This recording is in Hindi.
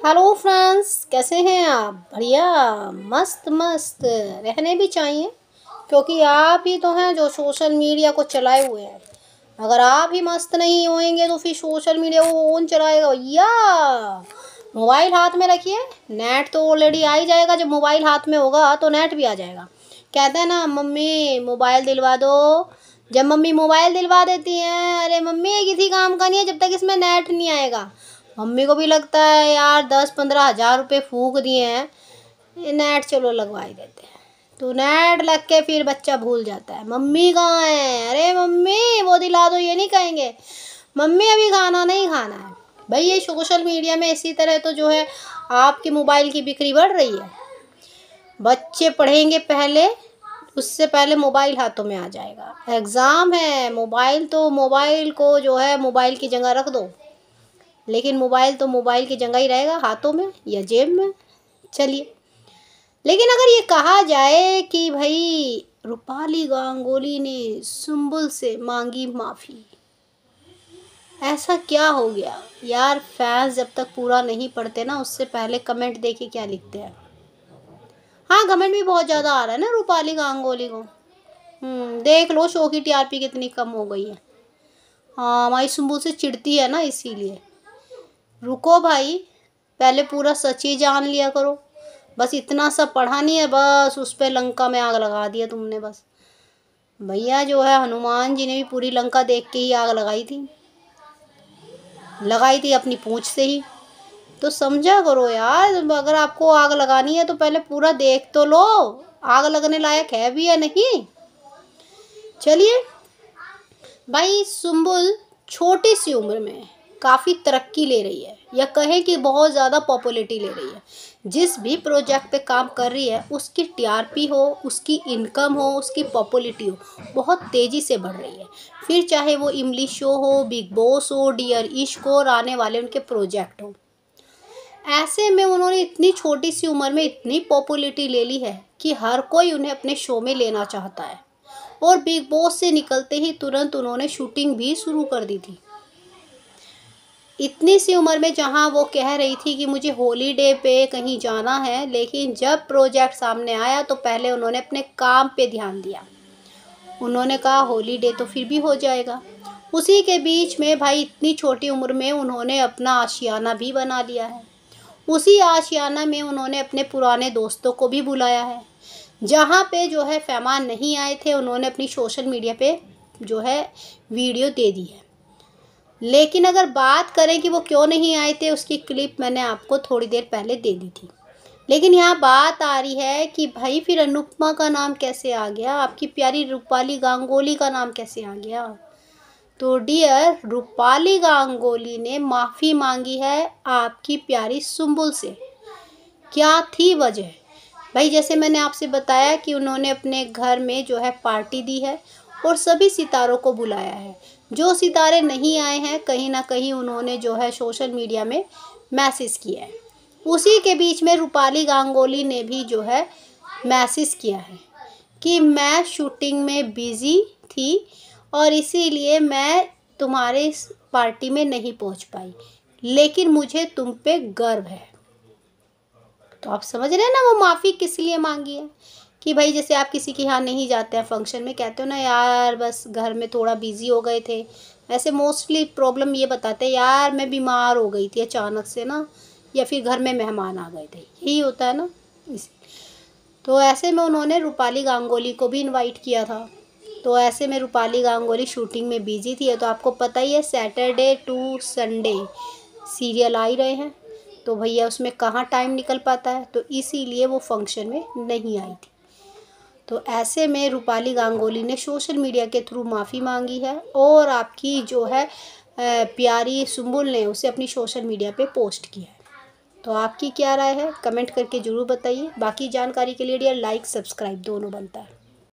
हेलो फ्रेंड्स, कैसे हैं आप? बढ़िया, मस्त मस्त। रहने भी चाहिए, क्योंकि आप ही तो हैं जो सोशल मीडिया को चलाए हुए हैं। अगर आप ही मस्त नहीं होएँगे तो फिर सोशल मीडिया को कौन चलाएगा भैया? मोबाइल हाथ में रखिए, नेट तो ऑलरेडी आ ही जाएगा। जब मोबाइल हाथ में होगा तो नेट भी आ जाएगा। कहते हैं ना, मम्मी, मोबाइल दिलवा दो। जब मम्मी मोबाइल दिलवा देती हैं, अरे मम्मी, किसी काम का नहीं है जब तक इसमें नेट नहीं आएगा। मम्मी को भी लगता है, यार दस पंद्रह हज़ार रुपये फूक दिए हैं। नेट चलो लगवा ही देते हैं। तो नेट लग के फिर बच्चा भूल जाता है, मम्मी कहाँ है? अरे मम्मी, वो दिला दो, ये नहीं कहेंगे। मम्मी, अभी खाना नहीं खाना है। भाई, ये सोशल मीडिया में इसी तरह तो जो है आपके मोबाइल की बिक्री बढ़ रही है। बच्चे पढ़ेंगे पहले, उससे पहले मोबाइल हाथों में आ जाएगा। एग्ज़ाम है, मोबाइल तो मोबाइल को जो है मोबाइल की जगह रख दो। लेकिन मोबाइल तो मोबाइल की जगह ही रहेगा हाथों में या जेब में। चलिए। लेकिन अगर ये कहा जाए कि भाई रूपाली गांगुली ने सुम्बुल से मांगी माफ़ी ऐसा क्या हो गया? यार फैंस जब तक पूरा नहीं पढ़ते ना उससे पहले कमेंट देखे क्या लिखते हैं? हाँ कमेंट भी बहुत ज़्यादा आ रहा है ना रूपाली गांगुली को। हम्म, देख लो शो की टीआरपी कितनी कम हो गई है। हाँ हमारी सुम्बुल से चिढ़ती है ना इसीलिए। रुको भाई, पहले पूरा सच ही जान लिया करो। बस इतना सा पढ़ा नहीं है, बस उस पर लंका में आग लगा दिया तुमने बस। भैया, जो है हनुमान जी ने भी पूरी लंका देख के ही आग लगाई थी। लगाई थी अपनी पूँछ से ही। तो समझा करो यार, अगर आपको आग लगानी है तो पहले पूरा देख तो लो, आग लगने लायक है भी या नहीं। चलिए, भाई सुम्बुल छोटी सी उम्र में काफ़ी तरक्की ले रही है, या कहें कि बहुत ज़्यादा पॉपुलरिटी ले रही है। जिस भी प्रोजेक्ट पे काम कर रही है, उसकी टीआरपी हो, उसकी इनकम हो, उसकी पॉपुलरिटी हो, बहुत तेज़ी से बढ़ रही है। फिर चाहे वो इंग्लिश शो हो बिग बॉस हो डियर इश्क हो, और आने वाले उनके प्रोजेक्ट हो। ऐसे में उन्होंने इतनी छोटी सी उम्र में इतनी पॉपुलरिटी ले ली है कि हर कोई उन्हें अपने शो में लेना चाहता है। और बिग बॉस से निकलते ही तुरंत उन्होंने शूटिंग भी शुरू कर दी थी। इतनी सी उम्र में जहाँ वो कह रही थी कि मुझे हॉलीडे पे कहीं जाना है, लेकिन जब प्रोजेक्ट सामने आया तो पहले उन्होंने अपने काम पे ध्यान दिया। उन्होंने कहा हॉलीडे तो फिर भी हो जाएगा। उसी के बीच में भाई, इतनी छोटी उम्र में उन्होंने अपना आशियाना भी बना लिया है। उसी आशियाना में उन्होंने अपने पुराने दोस्तों को भी बुलाया है। जहाँ पे जो है, फैमान नहीं आए थे, उन्होंने अपनी सोशल मीडिया पे जो है वीडियो दे दी है। लेकिन अगर बात करें कि वो क्यों नहीं आए थे, उसकी क्लिप मैंने आपको थोड़ी देर पहले दे दी थी। लेकिन यहाँ बात आ रही है कि भाई फिर अनुपमा का नाम कैसे आ गया? आपकी प्यारी रूपाली गांगोली का नाम कैसे आ गया? तो डियर रूपाली गांगोली ने माफ़ी मांगी है आपकी प्यारी सुम्बुल से। क्या थी वजह? भाई जैसे मैंने आपसे बताया कि उन्होंने अपने घर में जो है पार्टी दी है और सभी सितारों को बुलाया है। जो सितारे नहीं आए हैं, कहीं ना कहीं उन्होंने जो है सोशल मीडिया में मैसेज किया है। उसी के बीच में रूपाली गांगुली ने भी जो है मैसेज किया है कि मैं शूटिंग में बिज़ी थी और इसीलिए मैं तुम्हारे इस पार्टी में नहीं पहुँच पाई, लेकिन मुझे तुम पे गर्व है। तो आप समझ रहे हैं ना, वो माफ़ी किस लिए मांगी है? कि भाई जैसे आप किसी के यहाँ नहीं जाते हैं फ़ंक्शन में, कहते हो ना, यार, बस घर में थोड़ा बिज़ी हो गए थे। ऐसे मोस्टली प्रॉब्लम ये बताते हैं, यार, मैं बीमार हो गई थी अचानक से ना, या फिर घर में मेहमान आ गए थे। यही होता है ना, इसी तो ऐसे में उन्होंने रूपाली गांगोली को भी इनवाइट किया था। तो ऐसे में रूपाली गांगोली शूटिंग में बिज़ी थी तो आपको पता ही है सैटरडे टू संडे सीरियल आ ही रहे हैं। तो भैया उसमें कहाँ टाइम निकल पाता है? तो इसीलिए वो फ़ंक्शन में नहीं आई थी। तो ऐसे में रूपाली गांगोली ने सोशल मीडिया के थ्रू माफ़ी मांगी है और आपकी जो है प्यारी सुम्बुल ने उसे अपनी सोशल मीडिया पे पोस्ट किया है। तो आपकी क्या राय है? कमेंट करके ज़रूर बताइए। बाकी जानकारी के लिए डियर लाइक सब्सक्राइब दोनों बनता है।